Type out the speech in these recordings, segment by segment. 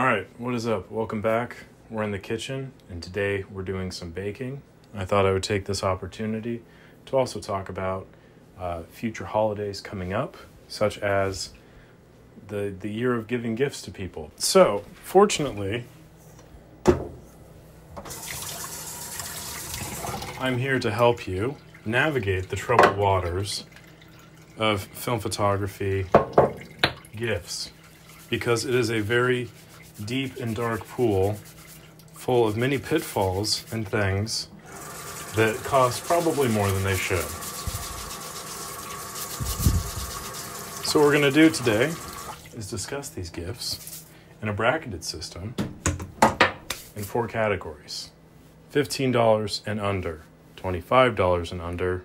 All right, what is up? Welcome back. We're in the kitchen, and today we're doing some baking. I thought I would take this opportunity to also talk about uh, future holidays coming up, such as the the year of giving gifts to people. So, fortunately, I'm here to help you navigate the troubled waters of film photography gifts because it is a very deep and dark pool full of many pitfalls and things that cost probably more than they should. So, what we're going to do today is discuss these gifts in a bracketed system in four categories $15 and under, $25 and under,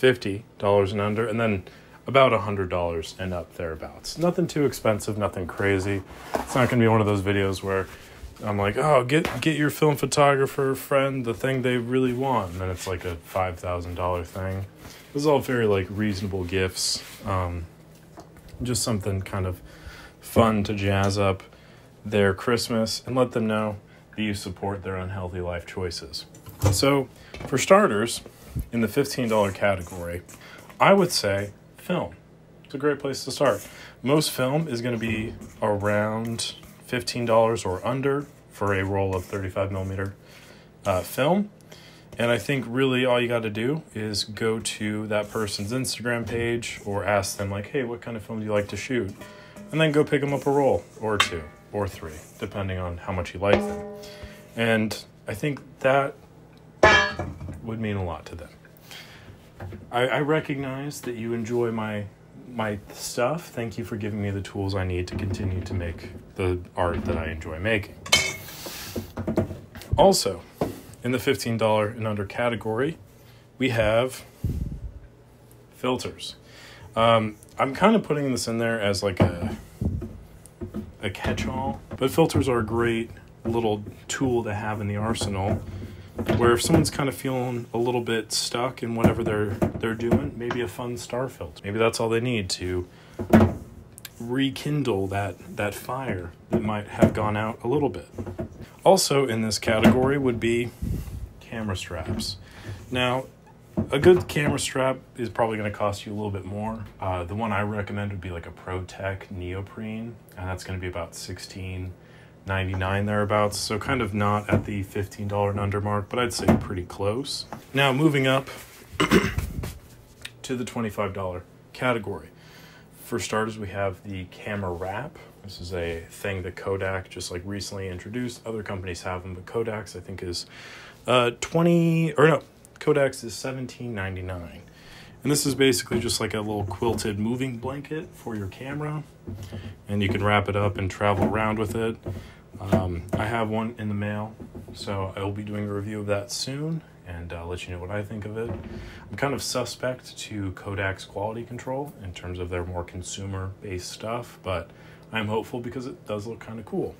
$50 and under, and then about $100 and up thereabouts. Nothing too expensive, nothing crazy. It's not going to be one of those videos where I'm like, oh, get get your film photographer friend the thing they really want, and then it's like a five thousand dollar thing. This is all very like reasonable gifts, um, just something kind of fun to jazz up their Christmas and let them know that you support their unhealthy life choices. So, for starters, in the fifteen dollar category, I would say film. It's a great place to start. Most film is going to be around $15 or under for a roll of 35 millimeter uh, film. And I think really all you got to do is go to that person's Instagram page or ask them, like, hey, what kind of film do you like to shoot? And then go pick them up a roll or two or three, depending on how much you like them. And I think that would mean a lot to them. I, I recognize that you enjoy my my stuff. Thank you for giving me the tools I need to continue to make the art that I enjoy making. Also, in the $15 and under category, we have filters. Um, I'm kind of putting this in there as like a a catch-all, but filters are a great little tool to have in the arsenal. Where if someone's kind of feeling a little bit stuck in whatever they're they're doing, maybe a fun star filter. Maybe that's all they need to rekindle that that fire that might have gone out a little bit. Also in this category would be camera straps. Now, a good camera strap is probably going to cost you a little bit more. Uh, the one I recommend would be like a OP/TECH neoprene, and that's going to be about sixteen ninety nine thereabouts. So kind of not at the fifteen dollar and under mark, but I'd say pretty close. Now moving up to the twenty five dollar category. For starters, we have the camera wrap. This is a thing that Kodak just like recently introduced. Other companies have them, but Kodak's I think is uh, twenty or no, Kodak's is seventeen ninety nine. And this is basically just like a little quilted moving blanket for your camera. And you can wrap it up and travel around with it. Um, I have one in the mail, so I will be doing a review of that soon and uh, let you know what I think of it. I'm kind of suspect to Kodak's quality control in terms of their more consumer based stuff, but I'm hopeful because it does look kind of cool.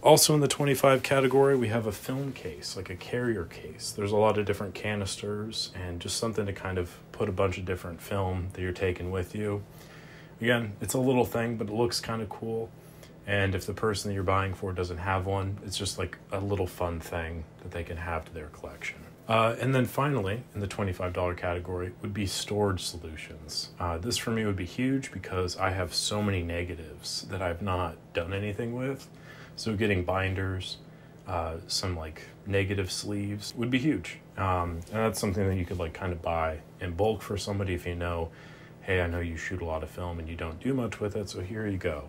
Also in the 25 category, we have a film case, like a carrier case. There's a lot of different canisters and just something to kind of put a bunch of different film that you're taking with you. Again, it's a little thing, but it looks kind of cool. And if the person that you're buying for doesn't have one, it's just like a little fun thing that they can have to their collection. Uh, and then finally, in the $25 category, would be storage solutions. Uh, this for me would be huge because I have so many negatives that I've not done anything with. So getting binders, uh, some like negative sleeves would be huge. Um, and that's something that you could like kind of buy in bulk for somebody if you know, hey, I know you shoot a lot of film and you don't do much with it, so here you go.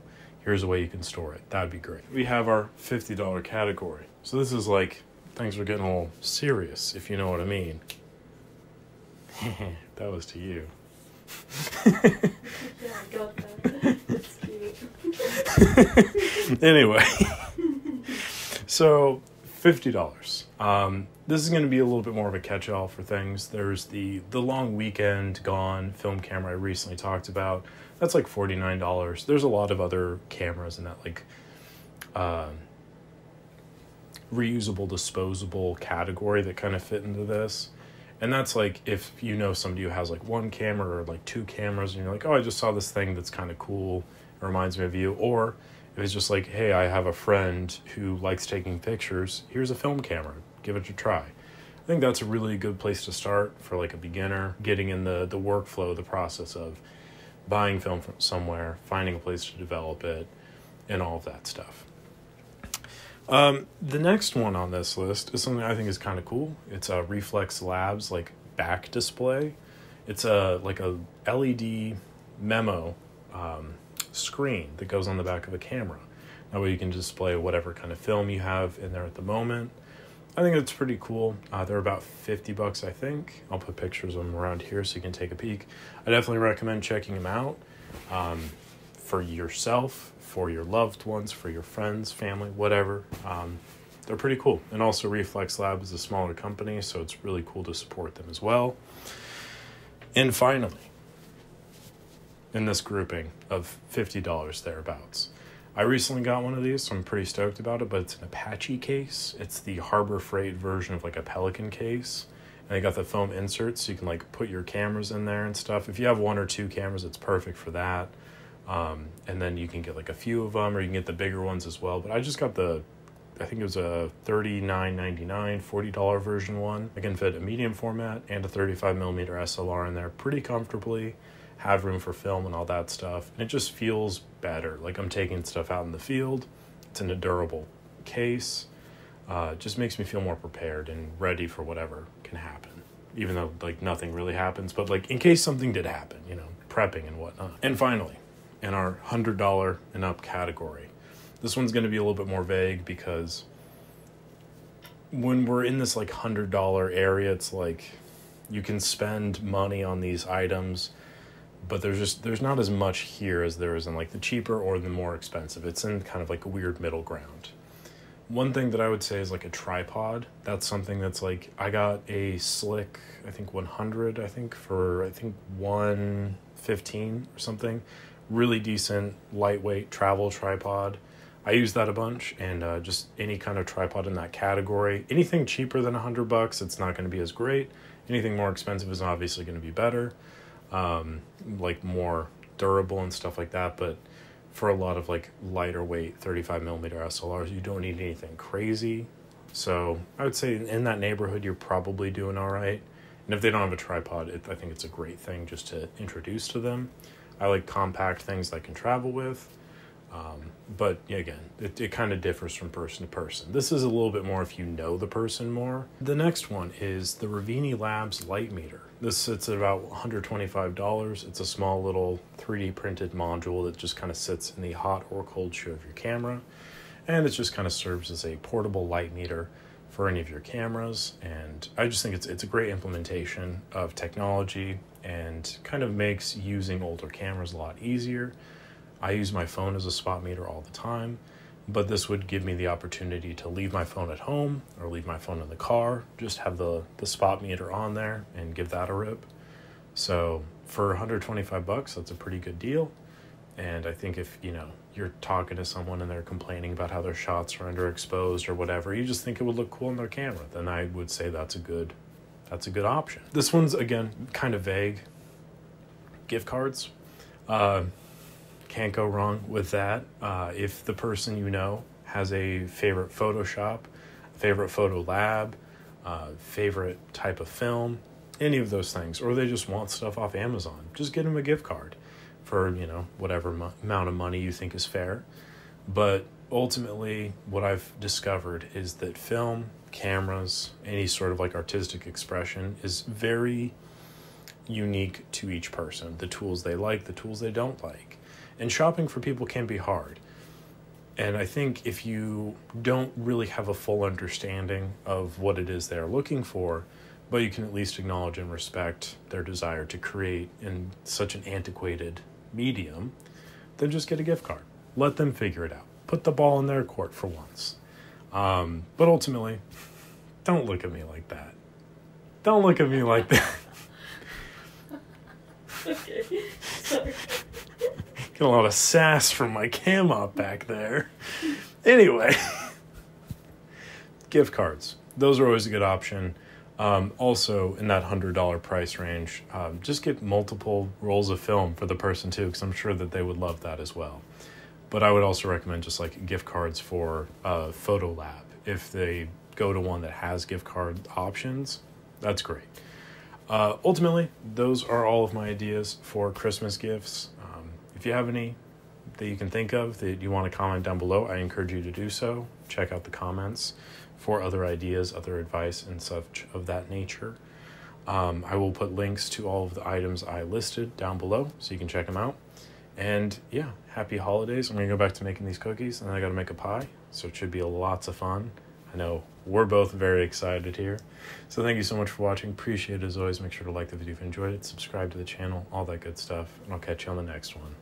Here's a way you can store it. That'd be great. We have our $50 category. So this is like things are getting a little serious, if you know what I mean. that was to you. Yeah, I got that. That's cute. anyway, so fifty dollars. Um, this is going to be a little bit more of a catch-all for things. There's the the long weekend gone film camera I recently talked about. That's like forty nine dollars. There's a lot of other cameras in that like. Uh, reusable disposable category that kind of fit into this and that's like if you know somebody who has like one camera or like two cameras and you're like oh i just saw this thing that's kind of cool it reminds me of you or It's just like, hey, I have a friend who likes taking pictures, here's a film camera, give it a try. I think that's a really good place to start for like a beginner, getting in the, the workflow, the process of buying film from somewhere, finding a place to develop it, and all of that stuff. Um, the next one on this list is something I think is kind of cool. It's a Reflx Labs like back display. It's a like a LED memo um, screen that goes on the back of a camera. That way you can display whatever kind of film you have in there at the moment. I think it's pretty cool. Uh, they're about 50 bucks, I think. I'll put pictures of them around here so you can take a peek. I definitely recommend checking them out um, for yourself, for your loved ones, for your friends, family, whatever. Um, they're pretty cool. And also, Reflx Lab is a smaller company, so it's really cool to support them as well. And finally, in this grouping of $50 thereabouts, I recently got one of these, so I'm pretty stoked about it, but it's an Apache case. It's the Harbor Freight version of like a Pelican case. And they got the foam inserts, so you can like put your cameras in there and stuff. If you have one or two cameras, it's perfect for that. Um, and then you can get like a few of them, or you can get the bigger ones as well. But I just got the, I think it was a $39.99, $40 version one. I can fit a medium format and a 35 millimeter SLR in there pretty comfortably have room for film and all that stuff. And it just feels better. Like I'm taking stuff out in the field. It's in a durable case. Uh, just makes me feel more prepared and ready for whatever can happen. Even though like nothing really happens, but like in case something did happen, you know, prepping and whatnot. And finally, in our hundred dollar and up category, this one's going to be a little bit more vague because when we're in this like hundred dollar area, it's like you can spend money on these items but there's just there's not as much here as there is in like the cheaper or the more expensive. It's in kind of like a weird middle ground. One thing that I would say is like a tripod. That's something that's like I got a SLIK, I think 100, I think for I think 115 or something. Really decent, lightweight travel tripod. I use that a bunch, and uh, just any kind of tripod in that category. Anything cheaper than a hundred bucks, it's not going to be as great. Anything more expensive is obviously going to be better um, like more durable and stuff like that. But for a lot of like lighter weight 35 millimeter SLRs, you don't need anything crazy. So I would say in that neighborhood, you're probably doing all right. And if they don't have a tripod, it, I think it's a great thing just to introduce to them. I like compact things that I can travel with. Um, but again, it, it kind of differs from person to person. This is a little bit more if you know the person more. The next one is the Reveni Labs Light Meter. This sits at about $125. It's a small little 3D printed module that just kind of sits in the hot or cold shoe of your camera. And it just kind of serves as a portable light meter for any of your cameras. And I just think it's, it's a great implementation of technology and kind of makes using older cameras a lot easier. I use my phone as a spot meter all the time but this would give me the opportunity to leave my phone at home or leave my phone in the car, just have the, the spot meter on there and give that a rip. So for 125 bucks, that's a pretty good deal. And I think if, you know, you're talking to someone and they're complaining about how their shots are underexposed or whatever, you just think it would look cool on their camera, then I would say that's a good that's a good option. This one's again kind of vague. Gift cards. Uh, can't go wrong with that. Uh, if the person you know has a favorite Photoshop, favorite photo lab, uh, favorite type of film, any of those things, or they just want stuff off Amazon, just get them a gift card for you know whatever mo- amount of money you think is fair. But ultimately, what I've discovered is that film, cameras, any sort of like artistic expression is very unique to each person. The tools they like, the tools they don't like. And shopping for people can be hard. And I think if you don't really have a full understanding of what it is they're looking for, but you can at least acknowledge and respect their desire to create in such an antiquated medium, then just get a gift card. Let them figure it out. Put the ball in their court for once. Um, but ultimately, don't look at me like that. Don't look at me like that. okay. Sorry. Get a lot of sass from my cam back there. Anyway, gift cards. Those are always a good option. Um, also, in that $100 price range, um, just get multiple rolls of film for the person too, because I'm sure that they would love that as well. but I would also recommend just like gift cards for uh, Photo Lab. If they go to one that has gift card options, that's great. Uh, ultimately, those are all of my ideas for Christmas gifts. If you have any that you can think of that you want to comment down below, I encourage you to do so. Check out the comments for other ideas, other advice, and such of that nature. Um, I will put links to all of the items I listed down below so you can check them out. And yeah, happy holidays. I'm going to go back to making these cookies and then I got to make a pie. So it should be lots of fun. I know we're both very excited here. So thank you so much for watching. Appreciate it as always. Make sure to like the video if you enjoyed it, subscribe to the channel, all that good stuff. And I'll catch you on the next one.